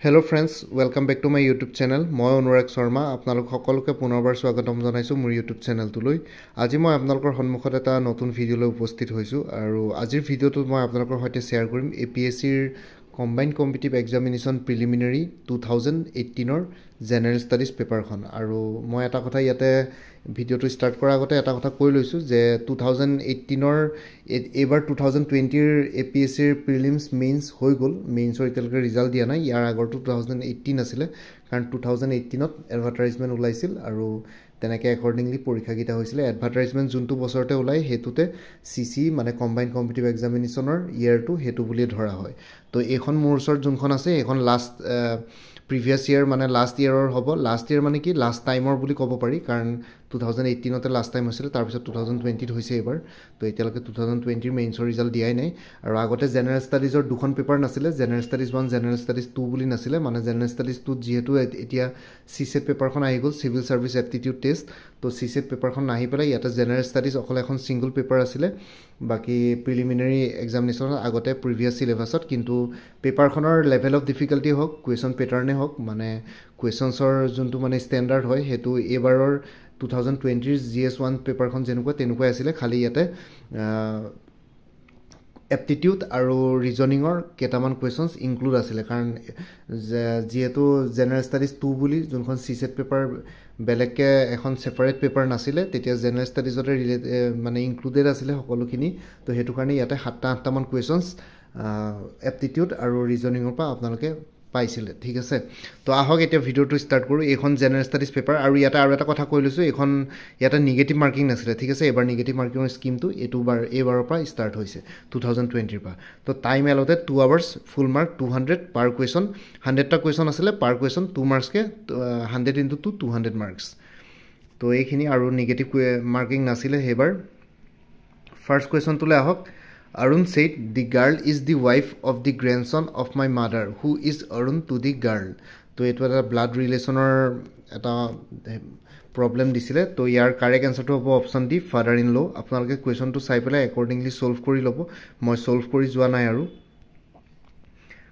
Hello' friends welcome back to my YouTube channel মই অনুৰাগ শৰ্মা আপোনালোক সকলোকে পুনৰবাৰ স্বাগতম জনাইছোঁ মোৰ ইউটিউব চেনেলটোলৈ আজি মই আপোনালোকৰ সন্মুখত এটা নতুন ভিডিঅ'লৈ উপস্থিত হৈছোঁ আৰু আজিৰ ভিডিঅ'টোত মই আপোনালোকৰ সৈতে শ্বেয়াৰ কৰিম এ পি এছ চিৰ combined competitive examination preliminary two thousand এইটিনৰ general studies পেপাৰখন আৰু মই এটা কথা ইয়াতে ভিডিঅ'টো ষ্টাৰ্ট কৰাৰ আগতে এটা কথা কৈ লৈছোঁ যে টু থাউজেণ্ড এইটিনৰ এইবাৰ টু থাউজেণ্ড টুৱেণ্টিৰ এ পি এছ চিৰ প্ৰিলিমছ মেইনছ হৈ গ'ল। মেইনছৰ এতিয়ালৈকে ৰিজাল্ট দিয়া নাই। ইয়াৰ আগৰটো টু থাউজেণ্ড এইটিন আছিলে। কাৰণ টু থাউজেণ্ড এইটিনত এডভাৰটাইজমেণ্ট ওলাইছিল আৰু তেনেকৈ একৰ্ডিংলি পৰীক্ষাকেইটা হৈছিলে। এডভাৰটাইজমেণ্ট যোনটো বছৰতে ওলাই সেইটোতে চি চি মানে কম্বাইণ্ড কম্পিটিভ এক্সামিনেশ্যনৰ ইয়েৰটো সেইটো বুলিয়ে ধৰা হয়। তো এইখন মোৰ ওচৰত যোনখন আছে এইখন লাষ্ট প্ৰিভিয়াছ ইয়েৰ মানে লাষ্ট ইয়েৰৰ হ'ব। লাষ্ট ইয়েৰ মানে কি? লাষ্ট টাইমৰ বুলি ক'ব পাৰি। কাৰণ টু থাউজেণ্ড এইটিনতে লাষ্ট টাইম হৈছিলে তাৰপিছত টু থাউজেণ্ড টুৱেণ্টিত হৈছে এইবাৰ। তো এতিয়ালৈকে টু থাউজেণ্ড টুৱেণ্টিৰ মেইনছৰ ৰিজাল্ট দিয়াই নাই। আৰু আগতে জেনেৰেল ষ্টাডিজৰ দুখন পেপাৰ নাছিলে general studies one general studies two বুলি নাছিলে। মানে জেনেৰেল ষ্টাডিজ টুত যিহেতু এতিয়া চি ছেট পেপাৰখন আহি গ'ল চিভিল ছাৰ্ভিচ এপ্টিটিউড টেষ্ট তো চি ছেট পেপাৰখন নাহি পেলাই ইয়াতে জেনেৰেল ষ্টাডিজ অকল এখন ছিংগল পেপাৰ আছিলে। বাকী প্ৰিলিমিনেৰী এক্সামিনেশ্যনত আগতে প্ৰিভিয়াছ চিলেবাছত কিন্তু পেপাৰখনৰ লেভেল অফ ডিফিকাল্টি হওক কুৱেশ্যন পেটাৰ্ণে হওক মানে কুৱেশ্যনছৰ যোনটো মানে ষ্টেণ্ডাৰ্ড হয় সেইটো এইবাৰৰ টু থাউজেণ্ড টুৱেণ্টিৰ জি এছ ওৱান পেপাৰখন যেনেকুৱা তেনেকুৱাই আছিলে খালি ইয়াতে এপ্টিটিউড আৰু ৰিজনিঙৰ কেইটামান কুৱেশ্যনছ ইনক্লুড আছিলে। কাৰণ যিহেতু জেনেৰেল ষ্টাডিজ টু বুলি যোনখন চি ছেট পেপাৰ বেলেগকৈ এখন ছেপাৰেট পেপাৰ নাছিলে তেতিয়া জেনেৰেল ষ্টাডিজতে ৰিলেট মানে ইনক্লুডেড আছিলে সকলোখিনি। তো সেইটো কাৰণে ইয়াতে সাতটা আঠটামান কুৱেশ্যনছ এপ্টিটিউড আৰু ৰিজনিঙৰ পৰা আপোনালোকে পাইছিলে ঠিক আছে? তো আহক এতিয়া ভিডিঅ'টো ষ্টাৰ্ট কৰোঁ এইখন জেনেৰেল ষ্টাডিজ পেপাৰ আৰু ইয়াতে আৰু এটা কথা কৈ লৈছোঁ এইখন ইয়াতে নিগেটিভ মাৰ্কিং নাছিলে ঠিক আছে? এইবাৰ নিগেটিভ মাৰ্কিঙৰ এইটো বাৰ এইবাৰৰ পৰা ষ্টাৰ্ট হৈছে টু থাউজেণ্ড টুৱেণ্টিৰ পৰা। তো time এলতে two hours full mark two hundred per question হাণ্ড্ৰেডটা question আছিলে per question two মাৰ্কছকৈ hundred into two two hundred marks তো এইখিনি আৰু নিগেটিভ মাৰ্কিং নাছিলে সেইবাৰ। ফাৰ্ষ্ট কুৱেশ্যনটোলৈ আহক। Arun said, The girl is the wife of the grandson of my mother. Who is Arun to the girl? তো এইটো এটা blood ৰিলেশ্যনৰ এটা প্ৰব্লেম দিছিলে। তো ইয়াৰ কাৰেক্ট এনচাৰটো হ'ব option D father in law আপোনালোকে কুৱেশ্যনটো চাই পেলাই একৰ্ডিংলি ছল্ভ কৰি ল'ব। মই ছল্ভ কৰি যোৱা নাই আৰু।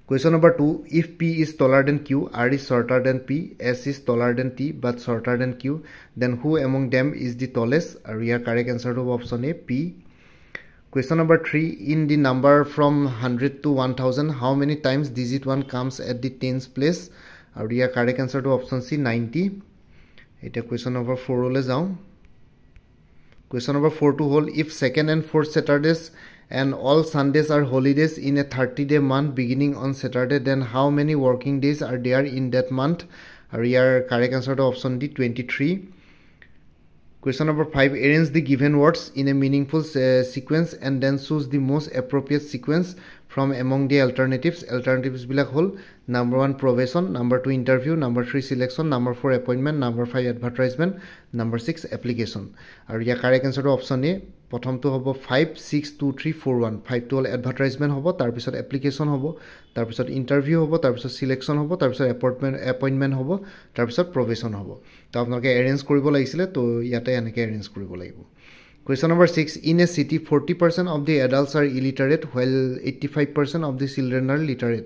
Question number two if P is taller than Q R is shorter than P S is taller than T but shorter than Q then who among them is the tallest আৰু ইয়াৰ correct এনচাৰটো হ'ব option A P Question number 3 In the number from 100 to 1000, how many times digit 1 comes at the tens place? আৰু ইয়াৰ correct এনচাৰটো option C ninety এতিয়া question number ফ'ৰলৈ যাওঁ question number ফ'ৰটো হ'ল if second and fourth Saturdays and all Sundays are holidays in a thirty day month beginning on Saturday then how many working days are there in that month আৰু ইয়াৰ correct এনচাৰটো option D twenty three Question number 5 Arrange the given words in a meaningful uh, sequence and then choose the most appropriate sequence from among the alternatives. Alternatives bilak hol number 1 probation, number 2 interview, number 3 selection, number 4 appointment, number 5 advertisement, number 6 application. আৰু ইয়াৰ correct এনচাৰটো option A প্ৰথমটো হ'ব five six two three four one ফাইভটো হ'ল advertisement হ'ব তাৰপিছত application হ'ব তাৰপিছত interview হ'ব তাৰপিছত চিলেকশ্যন হ'ব এপইণ্টমেণ্ট এপইণ্টমেণ্ট হ'ব তাৰপিছত প্ৰবেশ্যন হ'ব তো আপোনালোকে এৰেঞ্জ কৰিব লাগিছিলে তো ইয়াতে এনেকৈ এৰেঞ্জ কৰিব লাগিব। Question number six in a city forty percent of the adults are illiterate while eighty five percent of the children are literate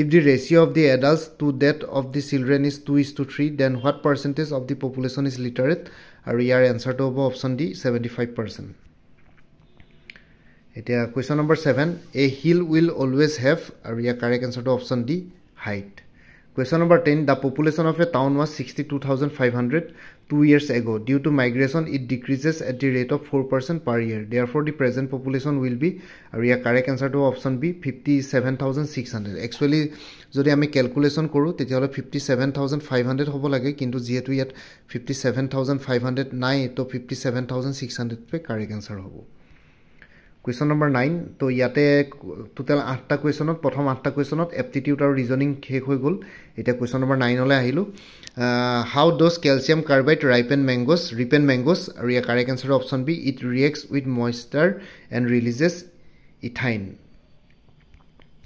if the ratio' of the adults to that of the children is two is to three then what percentage of the population is literate আৰু ইয়াৰ এনচাৰটো হ'ব option D seventy five percent এতিয়া question number seven a hill will always have আৰু ইয়াৰ correct এনচাৰটো option D height question number ten the population of a town was sixty two thousand five hundred two years ago' due to migration it decreases at the rate of four percent per year therefore the present population will be আৰু ইয়াৰ correct এনচাৰটো option B fifty seven thousand six hundred actually যদি আমি calculation কৰোঁ তেতিয়াহ'লে fifty seven thousand five hundred হ'ব লাগে কিন্তু যিহেতু ইয়াত fifty seven thousand five hundred নাই তো ফিফটি ছেভেন থাউজেণ্ড ছিক্স হাণ্ড্ৰেডটোৱে কাৰেক্ট এনচাৰ হ'ব। কুৱেশ্যন নম্বৰ নাইন তো ইয়াতে টোটেল আঠটা কুৱেশ্যনত প্ৰথম আঠটা কুৱেশ্যনত এপ্টিটিউড আৰু ৰিজনিং শেষ হৈ গ'ল। এতিয়া কুৱেশ্যন নম্বৰ নাইনলৈ আহিলোঁ। How does calcium carbide ripen mangoes ripen mangoes আৰু ইয়াৰ correct answer option B it reacts with moisture and releases ethyne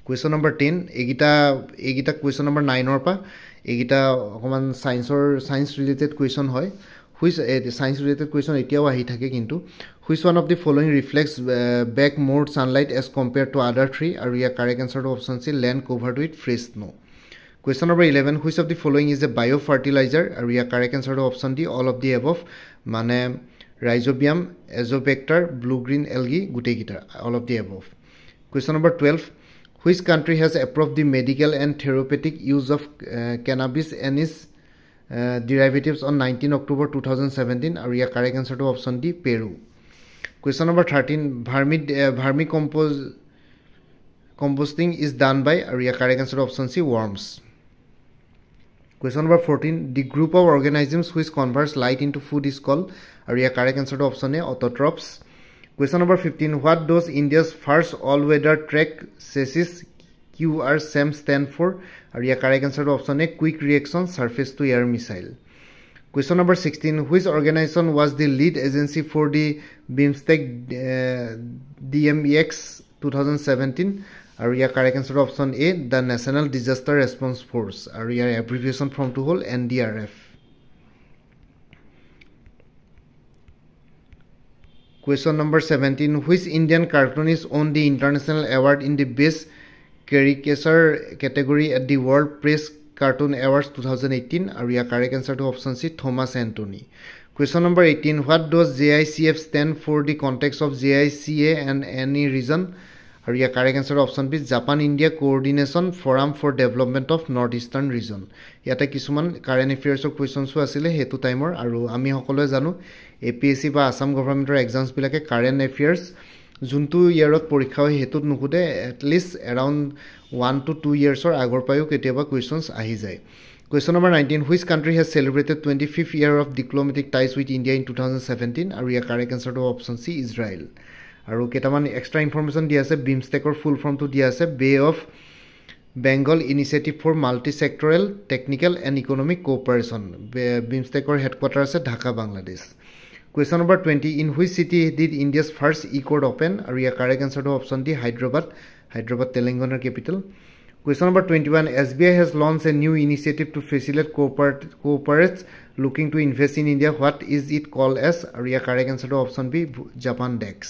question number ten এইকেইটা এইকেইটা কুৱেশ্যন নম্বৰ নাইনৰ পৰা এইকেইটা অকণমান ছায়েন্সৰ ছায়েন্স ৰিলেটেড কুৱেশ্যন হয়। হুইচ ছায়েন্স ৰিলেটেড কুৱেশ্যন এতিয়াও আহি থাকে কিন্তু। Which one of the following reflects back more sunlight as compared to other three আৰু ইয়াৰ correct এনচাৰটো option C land covered with fresh no question number eleven which of the following is a bio' fertilizer আৰু ইয়াৰ correct এনচাৰটো option D all of the above মানে rhizobium azotobacter blue green algae গোটেইকেইটা all of the above question number twelve which country has approve the medical and therapeutic use of cannabis and its derivatives on nineteen October two thousand seventeen আৰু ইয়াৰ correct এনচাৰটো option D Peru question number thirteen vermi vermi compos composting is done by আৰু ইয়াৰ correct এনচাৰটো option C worms question number fourteen the group of organisms which converts light into food is call আৰু ইয়াৰ correct এনচাৰটো option A autotrophs question number fifteen what does India's first all weather track chassis Q R SAM stand for আৰু ইয়াৰ correct এনচাৰটো option A quick reaction surface to air missile question number sixteen which organisation was the lead agency for the BIMSTEC D M E X two thousand seventeen আৰু ইয়াৰ correct এনচাৰটো option A the national disaster response force আৰু ইয়াৰ abbreviation ফৰ্মটো হ'ল N D R F question number seventeen which Indian cartoonist won the international award in the best caricature category at the world press cartoon awards two thousand eighteen আৰু ইয়াৰ correct এনচাৰটো option C Thomas Antony question number eighteen what does J I C F stand for the context of J I C A and NE region আৰু ইয়াৰ correct answer option B Japan India coordination forum for development of north eastern region ইয়াতে কিছুমান current এফেয়াৰ্ছৰ কুৱেশ্যনছো আছিলে সেইটো টাইমৰ আৰু আমি সকলোৱে জানো এ পি এছ চি বা আছাম গভৰ্ণমেণ্টৰ এক্সামছবিলাকে কাৰেণ্ট এফেয়াৰ্ছ যোনটো ইয়েৰত পৰীক্ষা হয় সেইটোত নুসুধে at least around one two two ইয়েৰ্ছৰ আগৰ পৰাও কেতিয়াবা কুৱেশ্যনছ আহি যায়। Question number nineteen which country has celebrated twenty fifth year of diplomatic ties with India in two thousand seventeen আৰু ইয়াৰ কাৰেক্ট এনচাৰটো অপশ্যন চি ইজৰাইল আৰু কেইটামান এক্সট্ৰা ইনফৰ্মেশ্যন দিয়া আছে বিমষ্টেকৰ ফুল ফৰ্মটো দিয়া আছে bay of Bengal initiative for multi sectoral technical and economic cooperation বিমষ্টেকৰ headquarter আছে Dhaka Bangladesh. Question number twenty in which city did India's first E court open আৰু ইয়াৰ correct এনচাৰটো অপশ্যন ডি হায়দৰাবাদ হায়দৰাবাদ তেলেংগানাৰ capital question number twenty one S B I has launch a new initiative to facilitate corporates looking to invest in India what is it call as আৰু ইয়াৰ correct এনচাৰটো option B Japan ডেক্স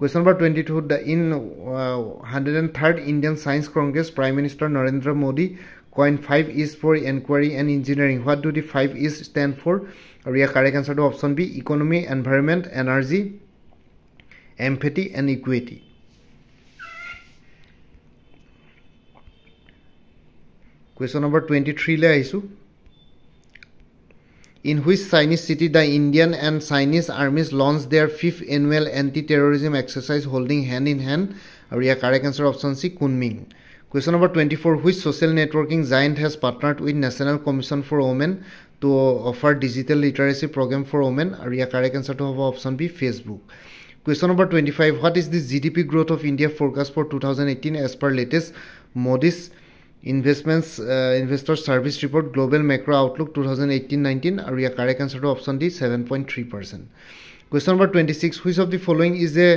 Question number 22. The, in uh, 103rd Indian Science Congress, Prime Minister Narendra Modi coined five E's for inquiry and engineering. What do the five E's stand for? Or your correct answer to option B economy, environment, energy, empathy, and equity. Question number 23 le aisu. In which Chinese city the Indian and Chinese armies launched their fifth annual anti-terrorism exercise holding hand in hand? Your correct answer question number twenty four which social networking giant has partnered with national commission for women to offer digital literacy programme for women আৰু ইয়াৰ correct এনচাৰটো হ'ব option B Facebook question number twenty five what is the G D P growth of India forecast for two thousand eighteen as per latest Moody's investments investor service report global macro' outlook two thousand eighteen nineteen আৰু ইয়াৰ correct এনচাৰটো option D seven point three percent question number twenty six which of the following is a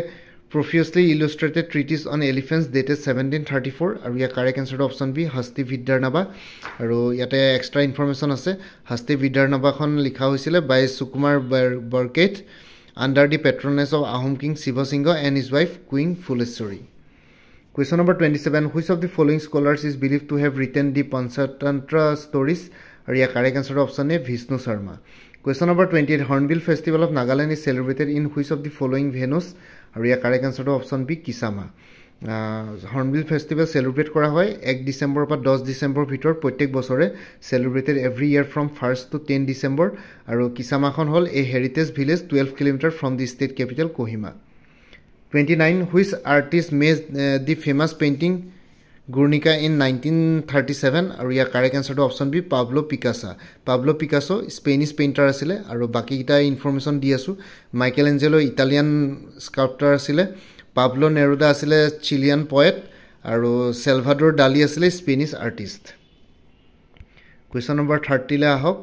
profusely illustrated treatise on elephants dated seventeen thirty four আৰু ইয়াৰ correct এনচাৰটো option B Hasti Vidyarnava আৰু ইয়াতে extra information আছে। হাস্তি ভিদ্যাৰ্নাবাখন লিখা হৈছিলে by Sukumar Bar Barkath under the patronage of Ahom king Sivasingha and his wife queen Phuleshwari question number twenty seven which of the following scholars is believe to have written the Panchatantra stories আৰু ইয়াৰ correct এনচাৰটো option A Vishnu Sharma question number twenty eight hornbill festival of Nagaland is celebrated in which of the following venues আৰু ইয়াৰ correct এনচাৰটো option B Kisama hornbill festival celebrate কৰা হয় এক ডিচেম্বৰৰ পৰা দহ ডিচেম্বৰৰ ভিতৰত প্ৰত্যেক বছৰে celebrated every year from first to ten December আৰু কিচামাখন হ'ল a heritage village twelve kilometre from the state capital Kohima twenty nine which artist made the famous painting famous painting Guernica in 1937 আৰু ইয়াৰ correct এনচাৰটো option B Pablo Picasso Pablo Picasso Spanish painter আছিলে আৰু বাকীকেইটা information দি আছোঁ। Michael Angelo Italian স্কাল্পটাৰ আছিলে। Pablo Neruda আছিলে Chilean poet আৰু চেলভাডৰ ডালি আছিলে স্পেনিছ আৰ্টিষ্ট কুৱেশ্যন নম্বৰ থাৰ্টিলৈ আহক।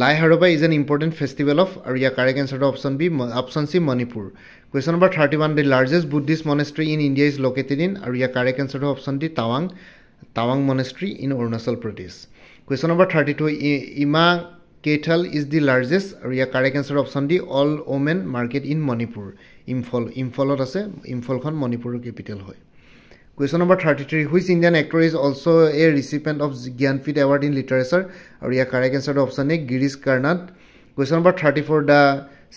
লাই হাৰবা is an important festival of আৰু ইয়াৰ কাৰেক্ট এনচাৰটো option B option C Manipur. Question number thirty one the largest Buddhist monastery in India is located in আৰু ইয়াৰ correct এনচাৰটো অপশ্যন ডি টাৱাং টাৱাং monastery in Arunachal Pradesh question number thirty two ইমা কেথল is the largest আৰু ইয়াৰ correct answer option D all women market in Manipur Imphal ইম্ফলত আছে ইম্ফলখন মণিপুৰৰ capital হয়। Question number thirty three which Indian actor is also' a recipient of Jnanpith award in literature আৰু ইয়াৰ correct এনচাৰটো option A Girish Karnad question number thirty four the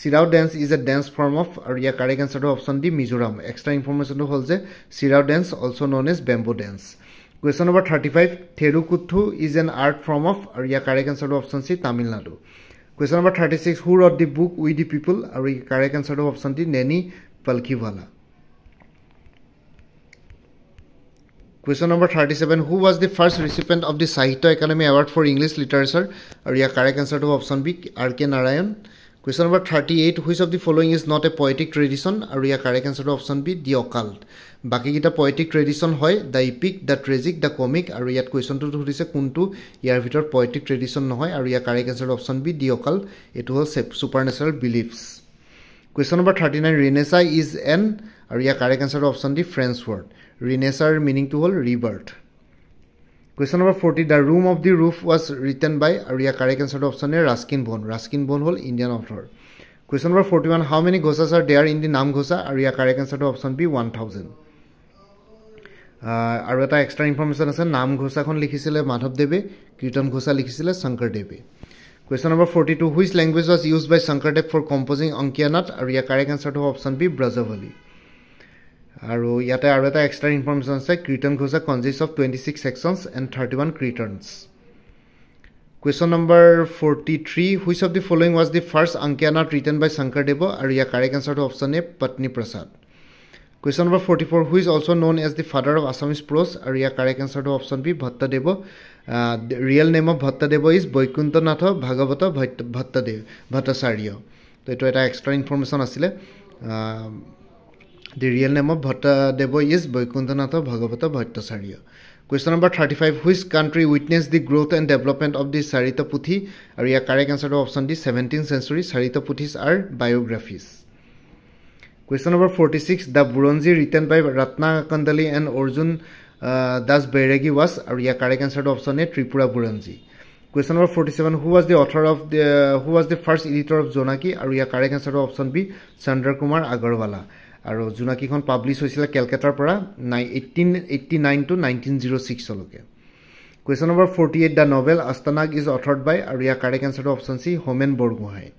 Cheraw dance is a dance form of আৰু ইয়াৰ correct এনচাৰটো option D Mizoram extra ইনফৰ্মেশ্যনটো হ'ল যে Cheraw dance also' known as bamboo dance question number thirty five Therukoothu is an art form of আৰু ইয়াৰ correct এনচাৰটো option C Tamil Nadu question number thirty six who wrote the book we the people আৰু correct এনচাৰটো option D Nani Palkhivala question number thirty seven who was the first recipient of the Sahitya Akademi award for English literature আৰু ইয়াৰ correct এনচাৰটো option B R K Narayan question number thirty eight which of the following is not a poetic tradition আৰু ইয়াৰ correct এনচাৰটো option B the occult বাকীকেইটা poetic tradition হয় the epic the tragic the comic আৰু ইয়াত কুৱেশ্যনটোত সুধিছে কোনটো? ইয়াৰ ভিতৰত poetic tradition নহয় আৰু ইয়াৰ কাৰেক্ট এনচাৰটো অপশ্যন বি দি অকাল্ট এইটো হ'ল supernatural beliefs question number thirty nine renaissance is an আৰু ইয়াৰ কাৰেক্ট এনচাৰটো অপশ্যন ডি ফ্ৰেঞ্চ ৱৰ্ড ৰিনেচাৰ মিনিংটো হ'ল rebirth question number forty the room of the roof was written by আৰু ইয়াৰ correct এনচাৰটো option A Ruskin Bond Ruskin Bond হ'ল Indian author question number forty one how many ghoshas are there in the Nam Ghosa আৰু ইয়াৰ correct এনচাৰটো option B one thousand আৰু এটা extra information আছে নাম ঘোচাখন লিখিছিলে মাধৱদেৱে কীৰ্তন ঘোচা লিখিছিলে শংকৰদেৱে question number forty two which language was used by Sankardev for composing Ankiya Naat আৰু ইয়াৰ কাৰেক্ট এনচাৰটো অপশ্যন বি ব্ৰজভলী আৰু ইয়াতে আৰু এটা এক্সট্ৰা ইনফৰ্মেশ্যন আছে Kirtan Ghosha consist of twenty six sections and thirty one kirtans question number forty three which of the following was the first Ankiya Naat written by Sankardev আৰু ইয়াৰ correct এনচাৰটো option A Patni Prasad question number forty four which also' known as the father of Assamese prose আৰু ইয়াৰ correct এনচাৰটো option B Bhattadev real name of Bhattadev is Baikunthanath Bhagawat Bhattadev Bhattacharya তো এইটো এটা extra information আছিলে। The real name of Bhattadev is Baikunthanath Bhagawat Bhattacharya question number thirty five which country witness the growth and development of the charit puthi আৰু ইয়াৰ correct এনচাৰটো option D seventeen century charit puthis are biographies question number forty six the Buranji written by Ratna Kandali and Arjun Das Bairagi was আৰু ইয়াৰ correct এনচাৰটো option A Tripura Buranji question number forty seven who was the author of who was the first editor of Jonaki আৰু ইয়াৰ correct এনচাৰটো option B Chandra Kumar Agarwala আৰু জোনাকীখন publish হৈছিলে কেলকাতাৰ পৰা নাই eighteen eighty nine to nineteen zero' ছিক্সলৈকে question number forty eight the novel Astanag is authored by আৰু ইয়াৰ correct এনচাৰটো option C Homen Borgohain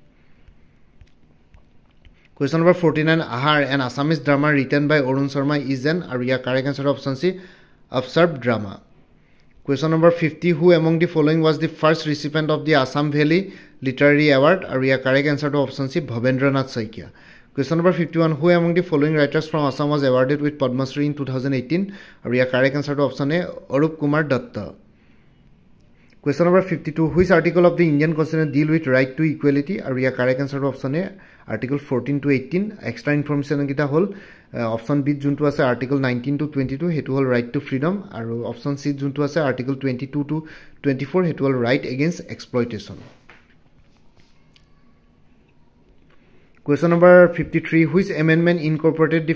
question number forty nine Ahar and Assamese drama written by Arun Sharma is an আৰু ইয়াৰ correct এনচাৰটো option C absurd drama question number fifty who among the following was the first recipient of the Assam valley literary award আৰু ইয়াৰ correct এনচাৰটো option C Bhabendranath Saikia question number fifty one who among the following writers from Assam was awarded with Padma Shri in two thousand eighteen আৰু ইয়াৰ correct এনচাৰটো option A Arup Kumar Dutta question number fifty two which article of the Indian constitution deal with right to equality আৰু ইয়াৰ correct এনচাৰটো option A article fourteen to eighteen extra ইনফৰ্মেশ্যনকেইটা হ'ল option বিত যোনটো আছে article nineteen to twenty two সেইটো হ'ল right to freedom আৰু option চিত যোনটো আছে article twenty two to twenty four সেইটো হ'ল right against exploitation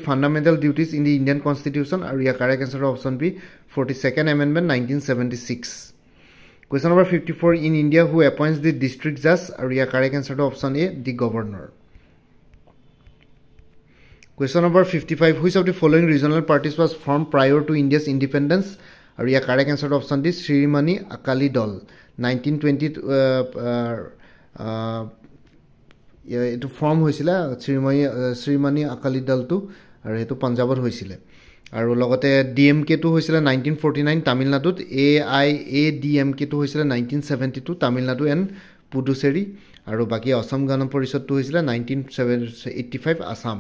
fundamental duties in the Indian constitution আৰু ইয়াৰ correct answer option B forty second amendment nineteen seventy six question number fifty four in India who appoints the district জাজ আৰু ইয়াৰ correct এনচাৰটো option A the governor question number fifty five which of the following regional parties was formed prior to India's independence আৰু ইয়াৰ correct এনচাৰটো option the Shiromani Akali Dal nineteen টুৱেণ্টিত এইটো form হৈছিলে শ্ৰীমণি শ্ৰীমণি আকালি দলটো আৰু সেইটো পঞ্জাৱত হৈছিলে। আৰু লগতে ডি এম কেটো হৈছিলে নাইনটিন ফৰ্টি নাইন তামিলনাডুত A I A D M কেটো হৈছিলে nineteen seventy two Tamil Nadu and Puducherry আৰু বাকী অসম গণ পৰিষদটো হৈছিলে nineteen seven eighty five Assam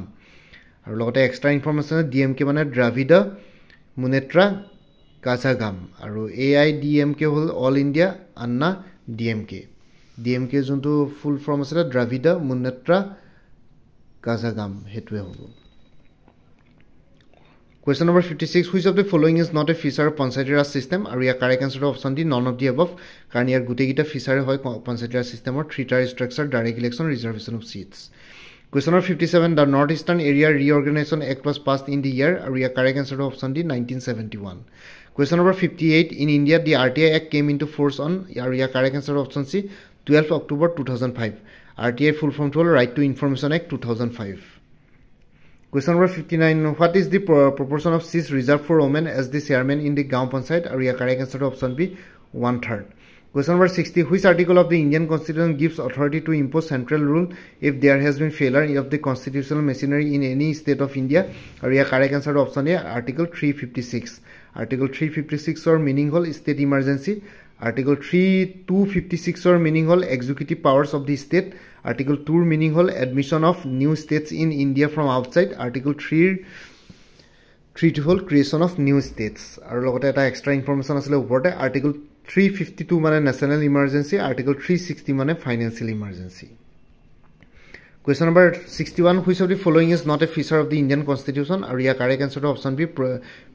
আৰু লগতে extra information D M K মানে দ্ৰাভিড মুনেত্ৰা কাজাগাম আৰু A I D M K হ'ল all India Anna D M K D M K যোনটো ফুল ফৰ্ম আছিলে দ্ৰাভিড মুনেত্ৰা কাজাগাম সেইটোৱে হ'ব। Question number fifty six which of the following is not a feature panchayati raj system আৰু ইয়াৰ correct এনচাৰটো option D none of the above কাৰণ ইয়াৰ গোটেইকেইটা ফিচাৰে হয় Panchayati Raj ছিষ্টেমৰ three tier structure direct election reservation of seats question number fifty seven the north eastern areas reorganisation act was passed in the year আৰু ইয়াৰ correct এনচাৰটো option D nineteen seventy one question number fifty eight in India the R T I act came into force on আৰু ইয়াৰ correct answer option C twelve October two thousand five R T I full ফৰ্মটো হ'ল right to information act two thousand five question number fifty nine what is the proportion of cheese reserve for women as the chairman in the gaon panchayat আৰু ইয়াৰ correct এনচাৰটো option B one third question number sixty which article of the Indian constitution gives authority to impose central rule if there has been failure of the constitutional machinery in any state of India আৰু ইয়াৰ correct এনচাৰটো option A article three fifty six article three fifty ছিক্সৰ meaning হ'ল state emergency article three two fifty ছিক্সৰ meaning হ'ল executive powers of the state article tour meaning হ'ল admission of new states in India from outside article থ্ৰীৰ থ্ৰীটো হ'ল creation of new states আৰু লগতে এটা এক্সট্ৰা ইনফৰ্মেশ্যন আছিলে ওপৰতে। আৰ্টিকল থ্ৰী ফিফটি টু মানে national emergency article three sixty মানে financial emergency question number sixty one which of the following is not a feature of the Indian constitution আৰু ইয়াৰ correct এনচাৰটো option B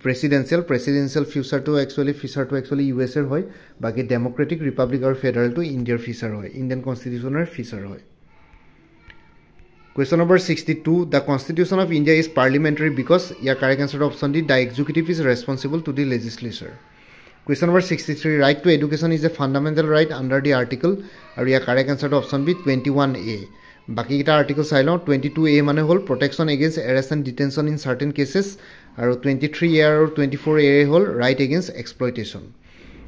presidential presidential ফিউচাৰটো actually ফিচাৰটো actually U S এৰ হয় বাকী Democratic Republic আৰু ফেডাৰেলটো ইণ্ডিয়াৰ ফিচাৰ হয় ইণ্ডিয়ান কনষ্টিটিউশ্যনৰ ফিচাৰ হয় question number sixty two the constitution of India is parliamentary because year correct এনচাৰটো option D the executive is responsible to the legislature question number sixty three right to education is a fundamental right under the article আৰু ইয়াৰ correct এনচাৰটো option B twenty one A বাকীকেইটা article চাই লওঁ। Twenty two A মানে হ'ল protection against arrest and detention in certain cases আৰু twenty three A আৰু twenty four A হ'ল right against exploitation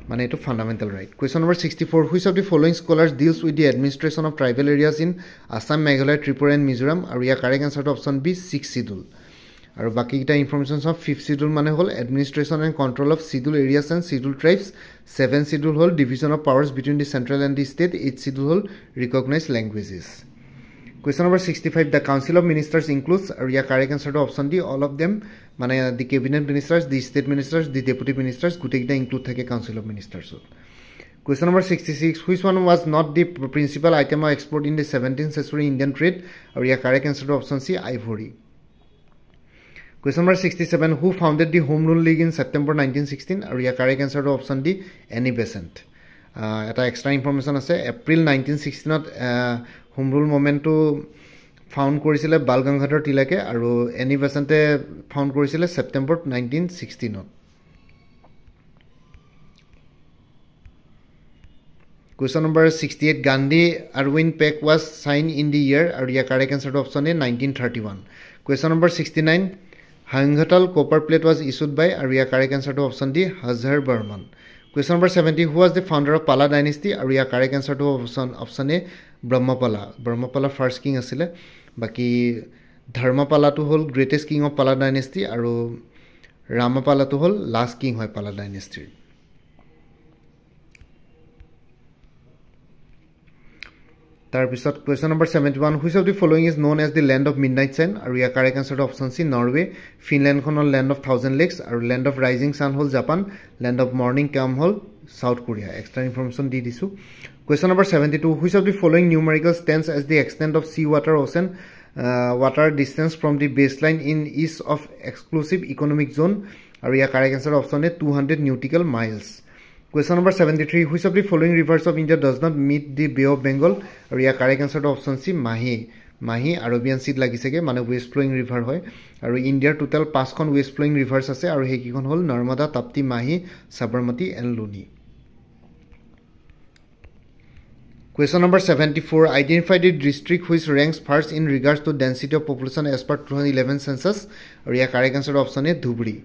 মানে এইটো fundamental right question number sixty four which of the following scholars deals with the administration of tribal areas in Assam Meghalaya Tripura and Mizoram আৰু ইয়াৰ correct এনচাৰটো option B six schedule আৰু বাকীকেইটা information of fifth schedule মানে হ'ল administration and control of schedule areas and schedule tribes seven schedule হ'ল division of powers between the central and the state eight schedule হ'ল recognise languages question number sixty five the council of ministers includes আৰু ইয়াৰ correct এনচাৰটো option D all of them মানে the cabinet ministers the state ministers the deputy ministers গোটেইকেইটা include থাকে council of মিনিষ্টাৰ্ছত question number sixty six which one was not the principal item of export in the seventeen century Indian trade আৰু ইয়াৰ correct এনচাৰটো option C ivory question number sixty seven who founded the home rule league in September nineteen sixteen আৰু ইয়াৰ correct এনচাৰটো option D any বেচেণ্ট এটা extra information আছে April nineteen ছিক্সটিনত home rule মুভমেণ্টটো found কৰিছিলে বাল গংগাধৰ তিলাকে আৰু এনি বেচেণ্টে ফাউণ্ড কৰিছিলে September nineteen ছিক্সটিনত question number sixty eight Gandhi Irwin pact was signed in the year আৰু ইয়াৰ correct এনচাৰটো option A nineteen thirty one question number sixty nine হাংঘাটাল copper plate was issued by আৰু ইয়াৰ correct এনচাৰটো option D Harjara Varman question number seventy who was the founder of Pala dynasty আৰু ইয়াৰ correct এনচাৰটো option option A Brahmapala. Brahmapala first king আছিলে। বাকী ধৰ্মপালাটো হ'ল greatest king of Pala dynasty আৰু ৰামপালাটো হ'ল last king হয় পালা ডাইনেষ্টিৰ তাৰপিছত question number seventy one which of the following is known as the land of midnight sun আৰু ইয়াৰ কাৰেক্ট এনচাৰটো অপশ্যন চি নৰৱে ফিনলেণ্ডখন হ'ল লেণ্ড অফ থাউজেণ্ড লেকছ আৰু লেণ্ড অফ ৰাইজিং ছান হ'ল Japan land of morning calm হ'ল south Korea extra information দি দিছোঁ। Question number seventy two which of the following numerical stands as the extent of sea water ocean water distance from the base line in east of exclusive economic zone আৰু ইয়াৰ correct answer option A two hundred nautical miles question number seventy three which of the following rivers of India does not meet the bay of Bengal আৰু ইয়াৰ correct এনচাৰটো option C Mahi Mahi Arabian seat লাগিছেগৈ মানে west flowing river হয়। আৰু ইণ্ডিয়াৰ total পাঁচখন west flowing reverse আছে আৰু সেইকেইখন হ'ল Narmada Tapti Mahi Sabarmati and Luni identify the district which ranks first in regards to density of population as per two thousand eleven census আৰু ইয়াৰ correct এনচাৰটো option A Dhubri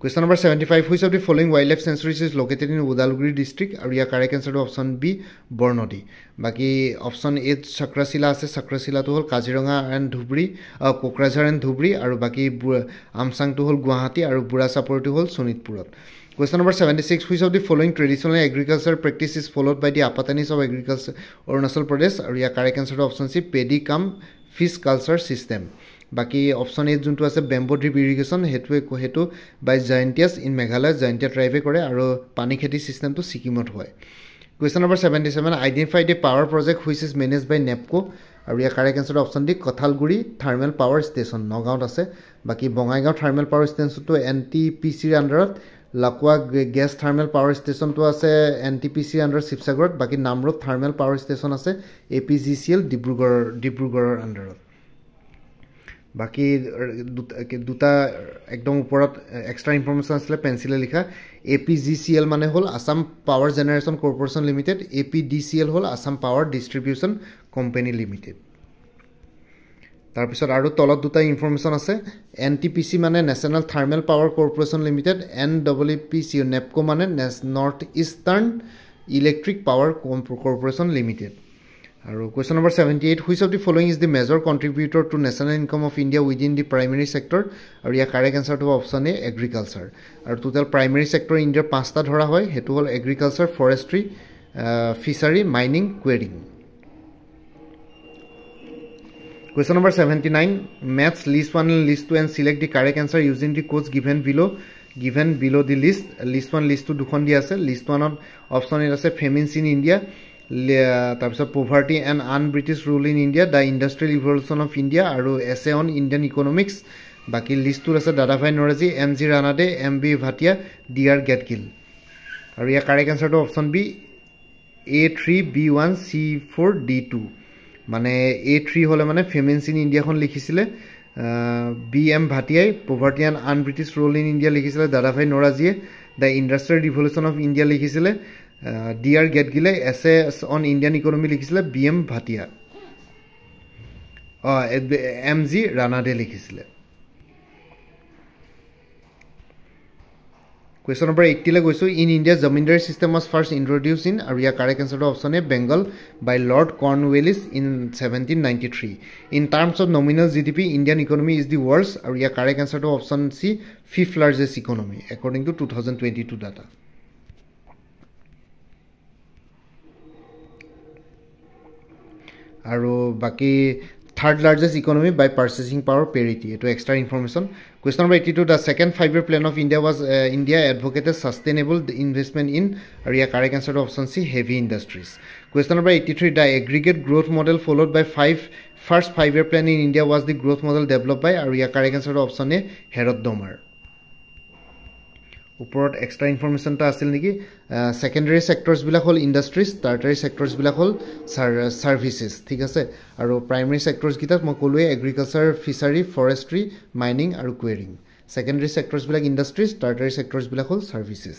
question number seventy five which of the following wildlife sanctuaries is located in Udalguri district আৰু ইয়াৰ correct এনচাৰটো option B Barnadi বাকী option এত চক্ৰশিলা আছে চক্ৰশিলাটো হ'ল Kaziranga and Dhubri Kokrajhar and Dhubri আৰু বাকী আমচাংটো হ'ল গুৱাহাটী আৰু বুঢ়া চাপৰিটো হ'ল শোণিতপুৰত question number seventy six which of the following traditional agriculture practice is followed by the Apatanis of agriculture Arunachal Pradesh আৰু ইয়াৰ correct এনচাৰটো option C paddy cum fish culture system বাকী অপশ্যন এইট যোনটো আছে বেম্বো ড্ৰিপ ইৰিগেশ্যন সেইটোৱে সেইটো by Jaintias in Meghalaya Jaintia ট্ৰাইবে কৰে আৰু পানী খেতি ছিষ্টেমটো ছিকিমত হয়। Question number seventy seven identify the power project which is manage by NEEPCO আৰু ইয়াৰ correct এনচাৰটো option D Kathalguri thermal power station নগাঁৱত আছে। বাকী বঙাইগাঁও থাৰ্মেল পাৱাৰ ষ্টেচনটো এন টি পি চিৰ আণ্ডাৰত লাকুৱা গেছ থাৰ্মেল পাৱাৰ ষ্টেচনটো আছে এন টি পি চিৰ আণ্ডাৰত শিৱসাগৰত বাকী নামৰূপ থাৰ্মেল পাৱাৰ ষ্টেচন আছে A P G C L ডিব্ৰুগড়ৰ ডিব্ৰুগড়ৰ আণ্ডাৰত। বাকী দুটা একদম ওপৰত এক্সট্ৰা ইনফৰ্মেশ্যন আছিলে পেঞ্চিলে লিখা A P G C L মানে হ'ল Assam power generation corporation limited A P D C L হ'ল আছাম পাৱাৰ ডিষ্ট্ৰিবিউশ্যন কোম্পানী লিমিটেড। তাৰপিছত আৰু তলত দুটা ইনফৰ্মেশ্যন আছে এন টি পি চি মানে national thermal power corporation limited N W P C NEEPCO মানে north eastern electric power corporation limited আৰু question number seventy eight which of the following is the major contributor to national income of India within the primary sector আৰু ইয়াৰ correct এনচাৰটো option A agriculture আৰু total primary sector ইণ্ডিয়াৰ পাঁচটা ধৰা হয় সেইটো হ'ল agriculture forestry fishery mining quarrying question number seventy nine match list one list two and select the correct answer using the codes given below' given below' the list list one list two দুখন দিয়া আছে। List ওৱানত option এত আছে famines in India তাৰপিছত poverty and un British rule in India the industrial evolution of India আৰু S on Indian economics বাকী লিষ্টটোত আছে Dadabhai Naoroji M G Ranade M B Bhatia D R Gadgil আৰু ইয়াৰ correct এনচাৰটো option B A three B one C four D two মানে A three হ'লে মানে famines in ইণ্ডিয়াখন লিখিছিলে B M ভাটিয়াই poverty and un British rule in India লিখিছিলে Dadabhai নৰাজীয়ে the industrial revolution of India লিখিছিলে D R গেটগিলে essay on Indian economy লিখিছিলে B M Bhatia অঁ এম জি ৰানাডে লিখিছিলে। কুৱেশ্যন নম্বৰ এইটিলৈ গৈছোঁ in India zamindari system was first introduced in আৰু ইয়াৰ correct এনচাৰটো option A Bengal by Lord Cornwallis in seventeen ninety three in terms of nominal G D P Indian economy is the world's আৰু ইয়াৰ correct এনচাৰটো option C fifth largest economy according to two thousand twenty two data আৰু বাকী third largest economy by purchasing power parity এইটো extra information question number eighty two the second five year plan of India was India advocated sustainable investment in আৰু ইয়াৰ correct এনচাৰটো option C heavy industries question number eighty three the aggregate growth model followed by five first five year plan in India was the growth model develop by আৰু ইয়াৰ correct এনচাৰটো option এ হেৰড ডমাৰ ওপৰত extra information এটা আছিল নেকি? Secondary ছেক্টৰ্ছবিলাক হ'ল industries tertiary ছেক্টৰ্ছবিলাক হ'ল sir services ঠিক আছে? আৰু প্ৰাইমেৰী ছেক্টৰ্ছকেইটাত মই ক'লোৱেই এগ্ৰিকালচাৰ ফিচাৰী ফৰেষ্ট্ৰি মাইনিং আৰু কুৱেৰিং ছেকেণ্ডেৰী ছেক্টৰ্ছবিলাক ইণ্ডাষ্ট্ৰিজ টাৰ্টাৰী ছেক্টৰ্ছবিলাক হ'ল services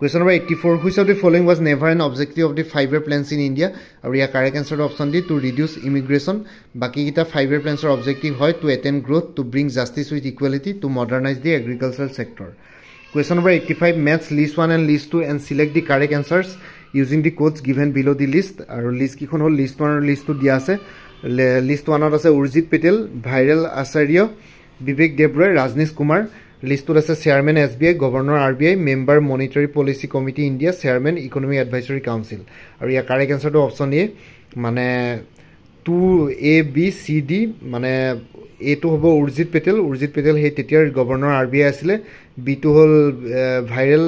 question number eighty four which of the following was never an objective of the five year plans in India আৰু ইয়াৰ correct এনচাৰটো option D to reduce emigration বাকীকেইটা five year প্লেনছৰ objective হয় to attain growth to bring justice with equality to modernise the agriculture sector question number eighty five match list one and list two and select the correct answers using the codes given below' the list আৰু লিষ্টকেইখন হ'ল list ওৱানৰ লিষ্টটো দিয়া আছে list ওৱানত আছে উৰ্জিত পেটেল ভাইৰেল আচাৰ্য বিবেক দেৱৰয় ৰাজনীশ কুমাৰ লিষ্টটোত আছে chairman S B I governor R B I member monetary policy committee India chairman economic advisory council. আৰু ইয়াৰ কাৰেক্ট এনচাৰটো অপশ্যন এ মানে two A B C D মানে এটো হ'ব উৰ্জিত পেটেল। উৰ্জিত পেটেল সেই তেতিয়াৰ গভৰ্ণৰ আৰ বি আই আছিলে। বিটো হ'ল ভাইৰেল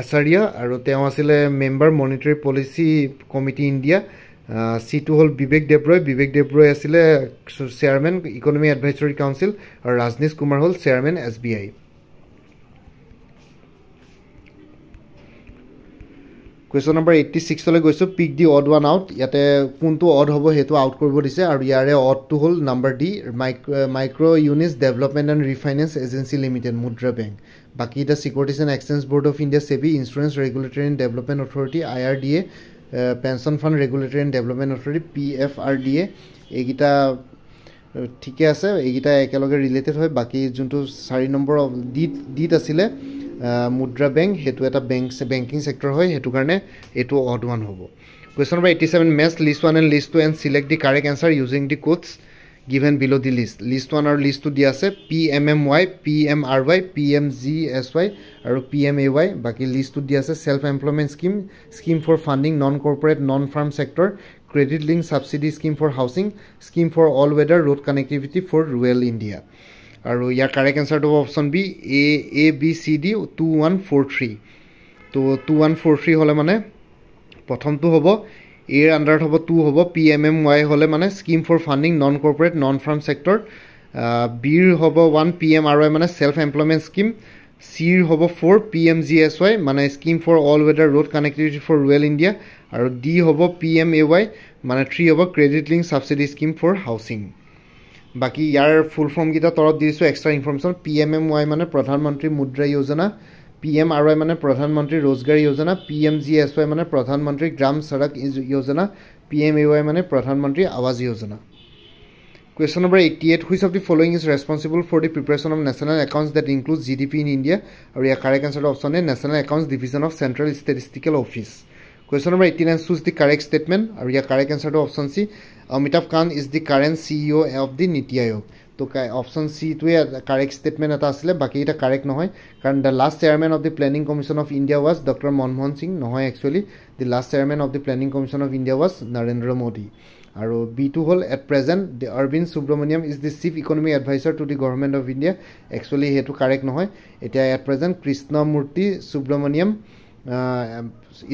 আচাৰ্য। আৰু তেওঁ আছিলে member monetary policy committee India. চিটো হ'ল বিবেক দেৱৰয় বিবেক দেৱৰয় আছিলে চেয়াৰমেন ইকনমিক এডভাইজৰী কাউন্সিল আৰু ৰাজনীশ কুমাৰ হ'ল chairman S B I question number eighty ছিক্সলৈ গৈছোঁ pick the odd one out ইয়াতে কোনটো অড হ'ব সেইটো আউট কৰিব দিছে আৰু ইয়াৰে অডটো হ'ল number D micro micro' units development and refinance agency limited Mudra bank বাকী এতিয়া securities and exchange board of India SEBI insurance regulatory and development authority I R D A pension fund regulatory and development authority P F R D A এইকেইটা ঠিকে আছে এইকেইটা একেলগে related হয়। বাকী যোনটো চাৰি নম্বৰ ডিত ডিত আছিলে মুদ্ৰা বেংক সেইটো এটা বেংক বেংকিং ছেক্টৰ হয়। সেইটো কাৰণে এইটো অড ওৱান হ'ব। Question number eighty seven match list one and list two and select the correct answer using the codes given below' the list list one আৰু লিষ্টটো দিয়া আছে P M M Y P M R Y P M G S Y আৰু P M A Y বাকী লিষ্টটোত দিয়া আছে self employment scheme scheme for funding non corporate non farm sector credit link subsidy scheme for housing scheme for all weather road connectivity for rural India আৰু ইয়াৰ correct এনচাৰটো হ'ব option B A A B C D two one four three তো two one four three হ'লে মানে প্ৰথমটো হ'ব এৰ আণ্ডাৰত হ'ব টু হ'ব পি এম এম ৱাই হ'লে মানে scheme for funding non corporate non farm sector বিৰ হ'ব one P M R Y মানে ছেল্ফ এমপ্লয়মেণ্ট স্কিম চিৰ হ'ব four P M G S Y মানে scheme for all weather road connectivity for rural India আৰু D হ'ব P M A Y মানে three হ'ব credit link subsidy scheme for housing বাকী ইয়াৰ ফুল ফৰ্মকেইটা তলত দিছোঁ extra information P M M Y মানে প্ৰধানমন্ত্ৰী মুদ্ৰা যোজনা পি এম আৰ ৱাই মানে প্ৰধানমন্ত্ৰী ৰোজগাৰ য়োজনা P M G S Y মানে প্ৰধানমন্ত্ৰী গ্ৰাম চড়ক য়োজনা পি এম এ ৱাই মানে প্ৰধানমন্ত্ৰী আৱাস য়োজনা। Question number eighty eight which of the following is responsible for the preparation of national accounts that include G D P in India আৰু ইয়াৰ correct এনচাৰটো option A national accounts division of central statistical office question number eighty nine choose the correct statement আৰু ইয়াৰ correct এনচাৰটো option C Amitabh Kant is the current C তো option চিটোৱে correct statement এটা আছিলে বাকীকেইটা correct নহয়। কাৰণ the last chairman of the planning commission of India was doctor Manmohan Singh নহয় actually the last chairman of the planning commission of India was Narendra Modi আৰু বিটো হ'ল at present the Arvind Subramanian is the chief economic adviser to the government of India actually সেইটো correct নহয়। এতিয়া at present Krishnamurthy Subramanian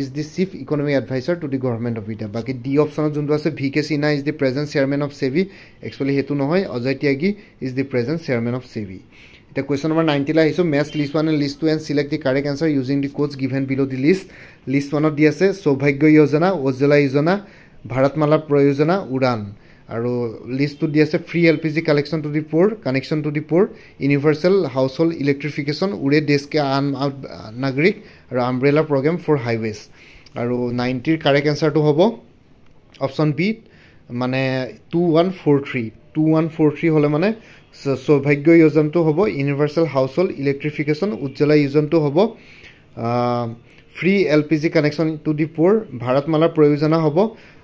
is the chief economic adviser to the government of India বাকী D অপশ্যনত যোনটো আছে V K Sinha is the present chairman of SEBI actually সেইটো নহয় Ajay Tyagi is the present chairman of SEBI এতিয়া question number নাইণ্টিলৈ আহিছোঁ match list one and list two and select the correct answer using the codes given below' the list list ওৱানত দি আছে সৌভাগ্য য়োজনা উজ্জ্বলা য়োজনা ভাৰতমালা প্ৰয়োজনা উড়ান। আৰু লিষ্টটোত দি আছে free L P G collection to the poor connection to the poor universal house hold electrification উৰে দেশকে আন নাগৰিক আৰু আমব্ৰেলা প্ৰগ্ৰেম ফৰ হাইৱেজ আৰু নাইণ্টিৰ কাৰেক্ট এনচাৰটো হ'ব অপশ্যন বি মানে two one four three two one four three হ'লে মানে সৌভাগ্য য়োজনটো হ'ব universal house hold electrification Ujjwala য়োজনটো হ'ব free L P G connection to the poor ভাৰতমালাৰ প্ৰয়োজনা হ'ব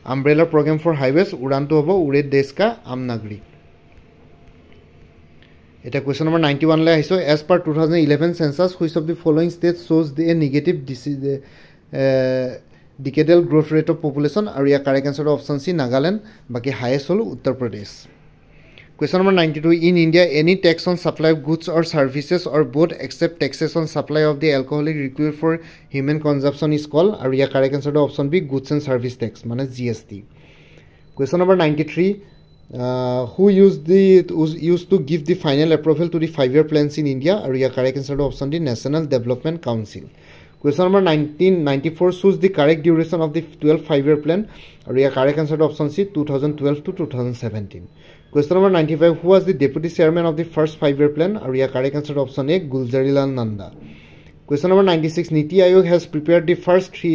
আমব্ৰেলা প্ৰগ্ৰেম ফৰ হাইৱেজ উড়ানটো হ'ব উৰে আম নাগৰিক এতিয়া কুৱেশ্যন নম্বৰ নাইণ্টি ওৱানলৈ আহিছোঁ as per two thousand eleven census which of the following state শ্ব'জ the A negative DC decadal growth rate of population আৰু ইয়াৰ কাৰেক্ট এনচাৰটো অপশ্যন চি নাগালেণ্ড বাকী হায়েষ্ট হ'ল Uttar Pradesh question number ninety two in India any tax on supply of goods or services or both except taxes on supply of the alcoholic liquid for human consumption is call আৰু ইয়াৰ correct এনচাৰটো option B goods and service tax মানে G S T question number ninety three who use the use to give the final approval to the five year plans in India আৰু ইয়াৰ correct এনচাৰটো option the national development council question number nineteen ninety four choose the correct duration of the twelve five year plan আৰু ইয়াৰ correct এনচাৰটো option C two thousand twelve to two thousand seventeen question number ninety five who was the deputy chairman of the first five year plan আৰু ইয়াৰ correct এনচাৰটো option A Gulzarilal Nanda question number ninety six NITI Aayog has prepared the first three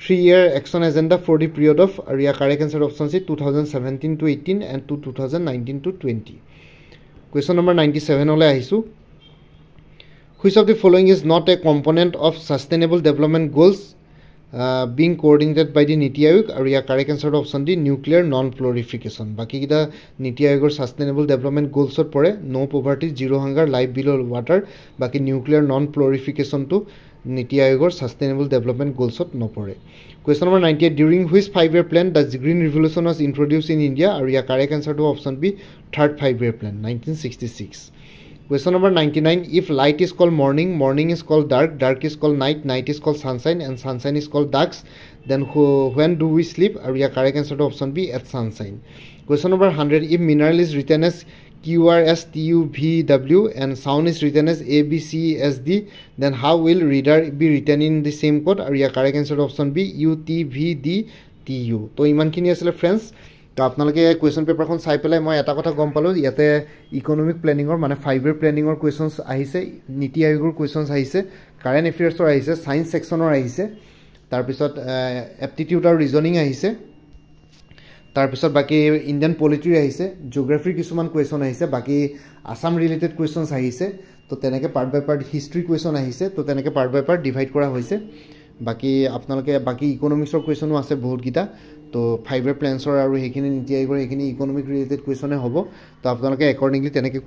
three year action agenda for the period of আৰু ইয়াৰ correct answer option C two thousand seventeen to eighteen and two two thousand nineteen to twenty question number ninety ছেভেনলৈ আহিছোঁ which of the following is not a component of sustainable development goals being coordinated by the NITI Aayog আৰু ইয়াৰ correct এনচাৰটো option the nuclear non proliferation বাকীকেইটা নীতি আয়োগৰ sustainable development গ'লছত পৰে। No' poverty zero' hunger life below' water বাকী nuclear non প্লৰিফিকেশ্যনটো নীতি আয়োগৰ sustainable development গ'লছত নপৰে। Question number ninety eight during which five year plan the green revolution was introduced in India আৰু ইয়াৰ correct এনচাৰটো option B third five year plan nineteen sixty six question number ninety nine if light is call morning morning is call dark dark is call night night is call sunshine and sunshine is call darks then when do we sleep আৰু ইয়াৰ correct এনচাৰটো option B at sunshine question number hundred if mineral is written as Q R S T U V W and sound is written as A B C S D then how will reader be written in the same code আৰু ইয়াৰ correct এনচাৰটো option B U T V D T U তো ইমানখিনি আছিলে friends তো আপোনালোকে question পেপাৰখন চাই পেলাই মই এটা কথা গম পালোঁ ইয়াতে ইকনমিক প্লেনিঙৰ মানে ফাইভ ইয়েৰ প্লেনিঙৰ কুৱেশ্যনছ আহিছে নীতি আয়োগৰ কুৱেশ্যনছ আহিছে কাৰেণ্ট এফেয়াৰ্ছৰ আহিছে ছায়েন্স ছেকশ্যনৰ আহিছে তাৰপিছত এপ্টিটিউড আৰু ৰিজনিং আহিছে তাৰপিছত বাকী ইণ্ডিয়ান পলিটিৰ আহিছে জিঅ'গ্ৰাফিৰ কিছুমান কুৱেশ্যন আহিছে বাকী আছাম ৰিলেটেড কুৱেশ্যনছ আহিছে তো তেনেকৈ part by part history question আহিছে তো তেনেকৈ পাৰ্ট বাই পাৰ্ট ডিভাইড কৰা হৈছে বাকী আপোনালোকে বাকী ইকনমিক্সৰ কুৱেশ্যনো আছে বহুতকেইটা তো ফাইভ ইয়াৰ প্লেনছৰ আৰু সেইখিনি নীতি আয়োগৰ সেইখিনি ইকনমিক ৰিলেটেড কুৱেশ্যনে হ'ব। তো আপোনালোকে একৰ্ডিংলি তেনেকৈ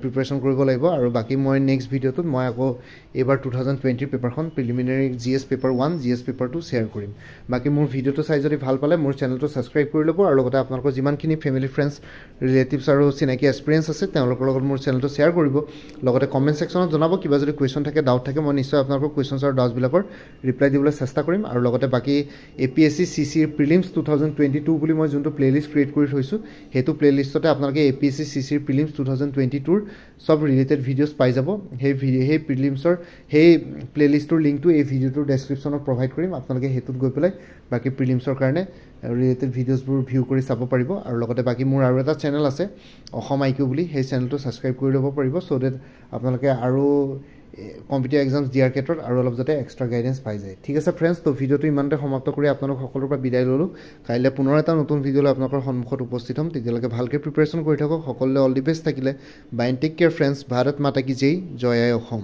প্ৰিপেৰেশ্যন কৰিব লাগিব। আৰু বাকী মই নেক্সট ভিডিঅ'টোত মই আকৌ এইবাৰ টু থাউজেণ্ড টুৱেণ্টিৰ পেপাৰখন preliminary G S paper one G S paper two share কৰিম। বাকী মোৰ ভিডিঅ'টো চাই যদি ভাল পালে মোৰ চেনেলটো ছাবস্ক্ৰাইব কৰি ল'ব আৰু লগতে আপোনালোকৰ যিমানখিনি ফেমিলি ফ্ৰেণ্ডছ ৰিলেটিভছ আৰু চিনাকি এক্সপিৰিয়েঞ্চ আছে তেওঁলোকৰ লগত মোৰ চেনেলটো শ্বেয়াৰ কৰিব। লগতে কমেণ্ট ছেকশ্যনত জনাব কিবা যদি কুৱেশ্যন থাকে ডাউট থাকে মই নিশ্চয় আপোনালোকৰ কুৱেশ্যনছ আৰু ডাউটছবিলাকৰ ৰিপ্লাই দিবলৈ চেষ্টা কৰিম। আৰু লগতে বাকী A P S C C চিৰ prelims two thousand twenty two বুলি মই যোনটো প্লে'লিষ্ট ক্ৰিয়েট কৰি থৈছোঁ সেইটো প্লে'লিষ্টতে আপোনালোকে A P S C C চিৰ প্ৰিলিমছ টু থাউজেণ্ড টুৱেণ্টি টুৰ চব ৰিলেটেড ভিডিঅ'ছ পাই যাব। সেই সেই প্ৰিলিমছৰ সেই প্লে'লিষ্টটোৰ লিংকটো এই ভিডিঅ'টোৰ ডেছক্ৰিপশ্যনত প্ৰভাইড কৰিম। আপোনালোকে সেইটোত গৈ পেলাই বাকী প্ৰিলিমছৰ কাৰণে ৰিলেটেড ভিডিঅ'ছবোৰ ভিউ কৰি চাব পাৰিব আৰু লগতে বাকী মোৰ আৰু এটা চেনেল আছে অসম আই কিউ বুলি। সেই চেনেলটো ছাবস্ক্ৰাইব কৰি ল'ব পাৰিব চ' ডেট আপোনালোকে আৰু কম্পিটিভ এক্সামছ দিয়াৰ ক্ষেত্ৰত আৰু অলপ যাতে এক্সট্ৰা গাইডেঞ্চ পাই যায়। ঠিক আছে ফ্ৰেণ্ডছ তো ভিডিঅ'টো ইমানতে সমাপ্ত কৰি আপোনালোক সকলোৰ পৰা বিদায় ল'লোঁ। কাইলৈ পুনৰ এটা নতুন ভিডিঅ' লৈ আপোনালোকৰ সন্মুখত উপস্থিত হ'ম। তেতিয়ালৈকে ভালকৈ প্ৰিপেৰেশ্যন কৰি থাকক। সকলোলৈ অল দি বেষ্ট থাকিলে। Bye take care friends Bharat মাতা কি জয়। জয় আই অসম।